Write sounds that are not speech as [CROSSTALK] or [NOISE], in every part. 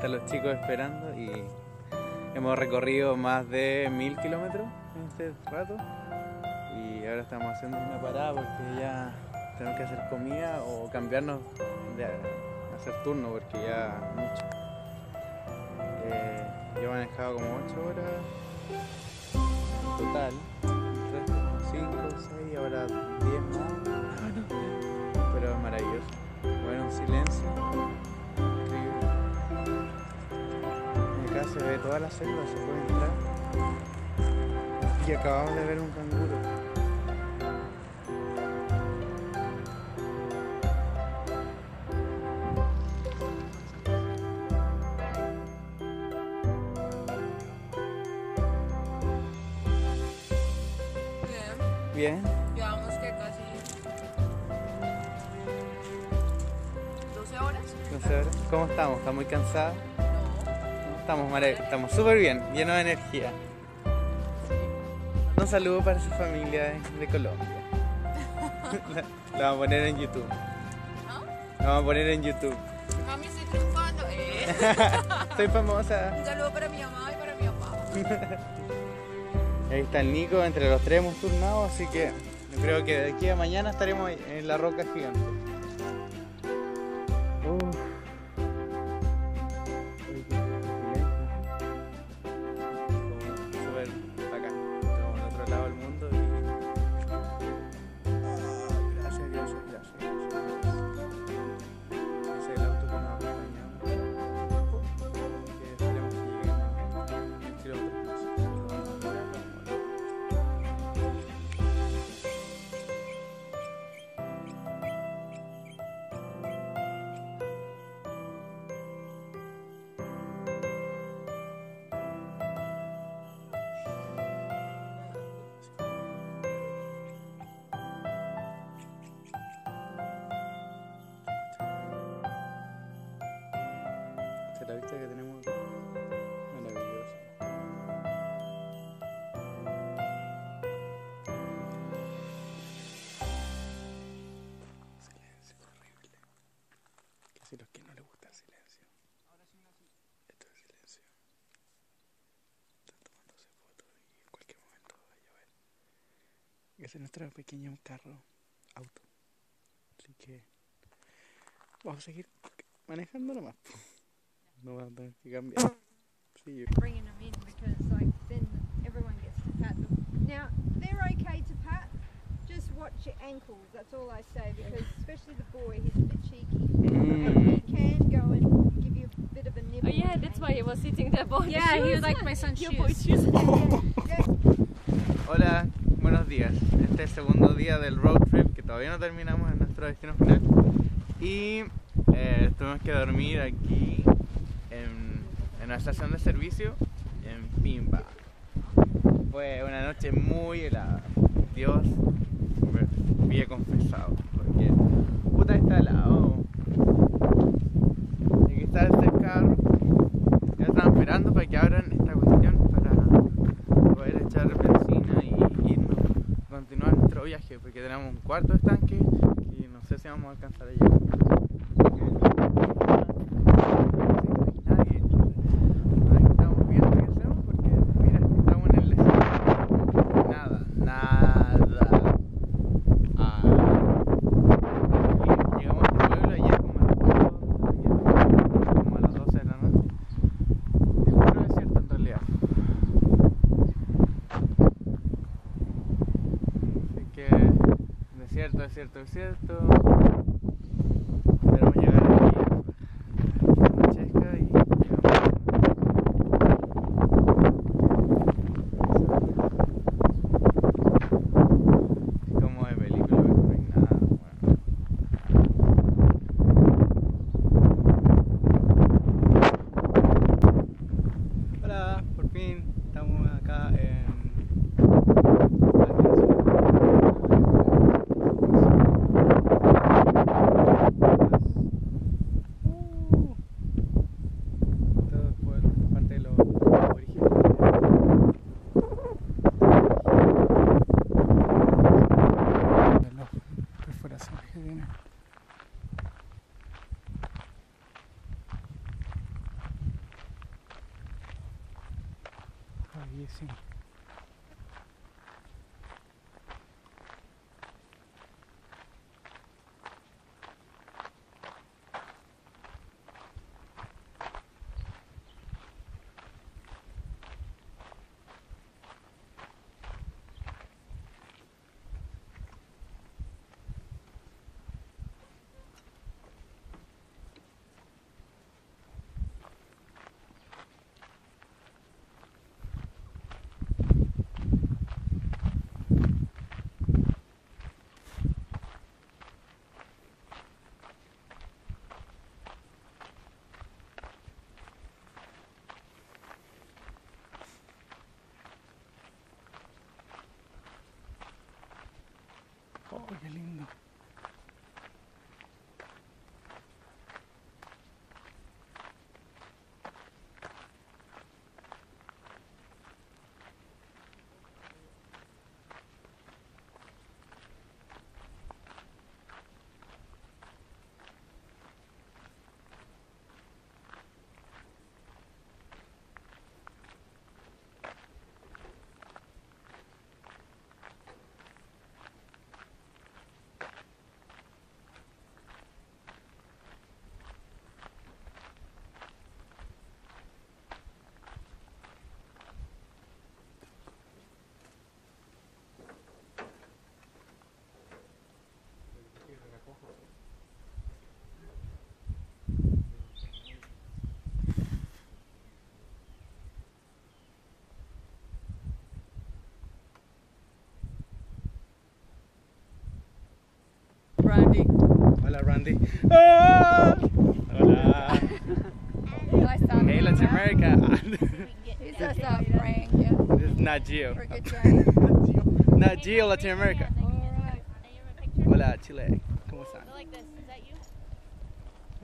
están los chicos esperando y hemos recorrido más de mil kilómetros en este rato. Y ahora estamos haciendo una parada porque ya tenemos que hacer comida o cambiarnos de hacer turno porque ya mucho. Eh, yo he manejado como 8 horas total, 5, 6, ahora 10 más, pero es maravilloso. Bueno, un silencio acá se ve toda la selva, se puede entrar. Y acabamos de ver un canguro. Bien. Bien, Llevamos que casi 12 horas. no sé, ahora, ¿cómo estamos? ¿Está muy cansada? Estamos, estamos súper bien, llenos de energía. Un saludo para su familia de, Colombia. la, [LAUGHS] la vamos a poner en YouTube. La vamos a poner en YouTube. Mami, estoy triunfando. Eh. [LAUGHS] Soy famosa. Un saludo para mi mamá y para mi papá. Ahí está el Nico, entre los tres hemos turnado, así que creo que de aquí a mañana estaremos en la roca gigante. Es nuestro pequeño carro, auto. Así que vamos a seguir manejando nomás. No vamos a tener que cambiar. Sí, bringing them in because like then everyone gets to pat them. Now they're okay to pat. Just watch your ankles. That's all I say because especially the boy, he's a bit cheeky and he mm. can go and give you a bit of a nibble. Oh yeah, that's why he was sitting there for the Yeah, he was like my [LAUGHS] son's Your shoes. boy's shoes. Yeah, [LAUGHS] yeah. Hola, buenos días. Este es el segundo día del road trip que todavía no terminamos en nuestro destino final. Y eh, tuvimos que dormir aquí en, en una estación de servicio en Pimba. Fue una noche muy helada. Dios me confesado. Porque puta está helado. Y aquí está este carro. Ya estaban esperando para que abran viaje, porque tenemos un cuarto estanque y no sé si vamos a alcanzar a llegar. Nadie, entonces, estamos viendo qué hacemos porque mira, estamos en el desierto. Nada, nada. Ah. Y llegamos a este pueblo y ya como a las 4 como a las 12 de la noche. Es puro desierto en realidad. Así que desierto, desierto, desierto. Randy. Hola Randy. Ah! Hola. Hey Latin America. He's just uh, praying, yeah. this is Nat Geo. For a good time. Nat Geo Latin America. Alright. Hola Chile. ¿Cómo están? Go like this. Is that you?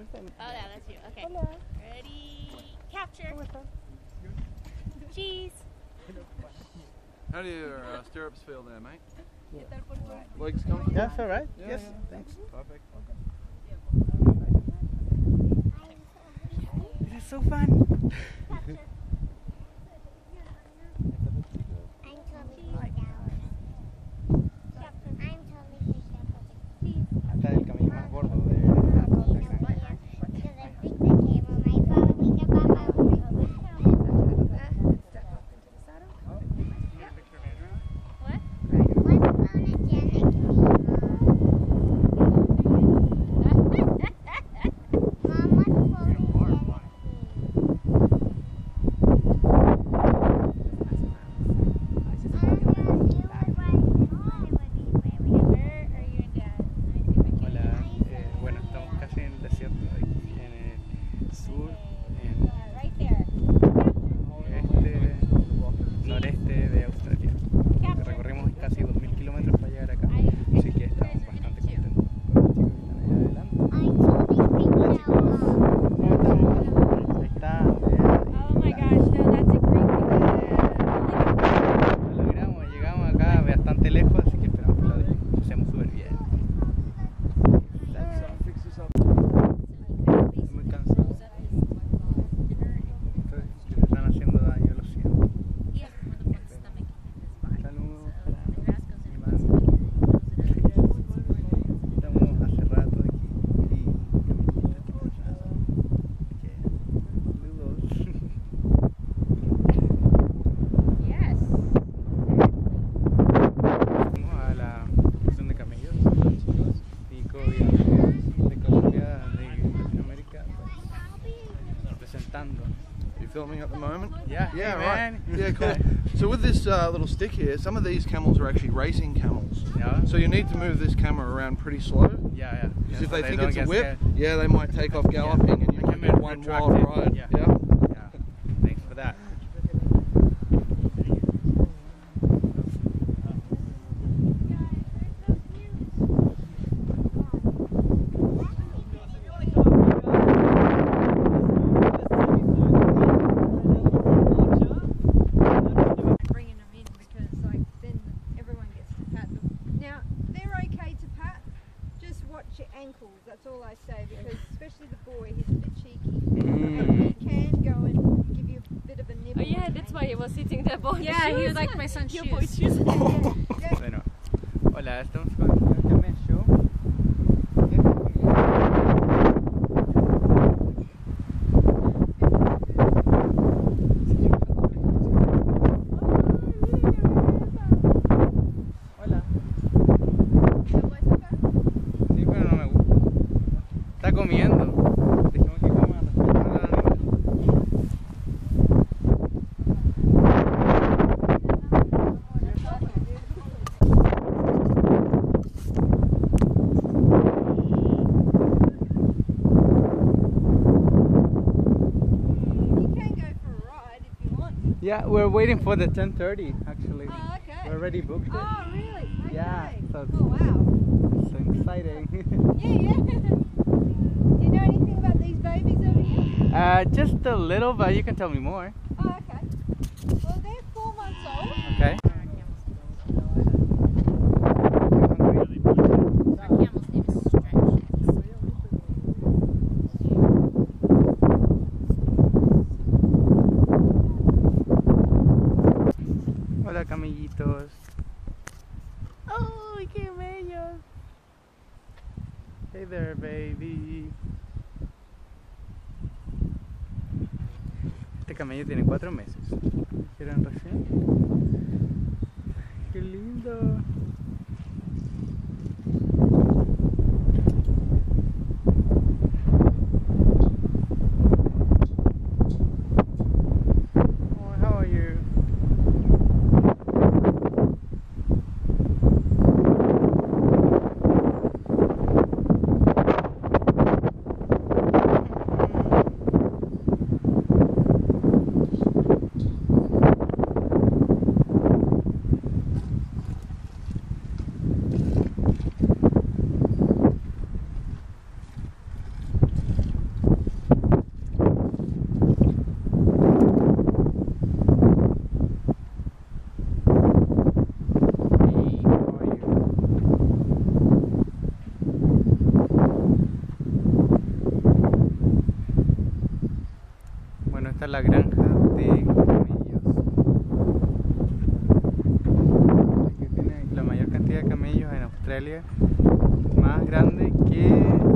Oh, yeah, that's you. Okay. Ready? Capture. Cheese. How do your uh, stirrups feel there, mate? Legs comfortable? That's all right. Yeah, yes. yeah. Thanks. Perfect. It is so fun. [LAUGHS] Yeah, Yeah, right. Yeah, cool. [LAUGHS] So with this uh, little stick here, some of these camels are actually racing camels. Yeah. So you need to move this camera around pretty slow. Yeah, yeah. Because Yeah, if they, so think it's a whip, scared. yeah, they might take off galloping and you can get one wild ride. yeah. yeah. Yeah. Eu é Olha, [LAUGHS] estamos ficando Yeah, we're waiting for the 10:30 actually. Oh, okay. We already booked it. Oh, really? Okay. Yeah, so- Oh, wow. So exciting. [LAUGHS] Yeah, yeah. [LAUGHS] Do you know anything about these babies over here? uh, just a little, but you can tell me more. Qué bellos! Hey there, baby. Este camello tiene cuatro meses. ¿Vieron recién? ¡Qué lindo! La granja de camellos. Aquí tiene la mayor cantidad de camellos en Australia, más grande que